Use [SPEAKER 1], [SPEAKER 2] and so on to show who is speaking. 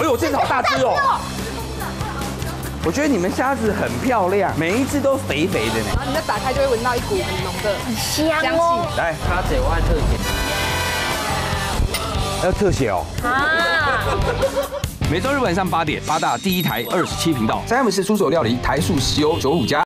[SPEAKER 1] 哎呦，这只好大只哦！我觉得你们虾子很漂亮，每一只都肥肥的呢。
[SPEAKER 2] 然后你再打开就会闻到一股很浓的
[SPEAKER 3] 香
[SPEAKER 2] 香
[SPEAKER 3] 哦
[SPEAKER 2] 气。
[SPEAKER 1] 来，
[SPEAKER 4] 他姐我按特写。
[SPEAKER 1] 要特写哦。
[SPEAKER 3] 啊！
[SPEAKER 1] 每周日晚上八点，八大第一台二十七频道，詹姆斯出手料理台塑石油九五加。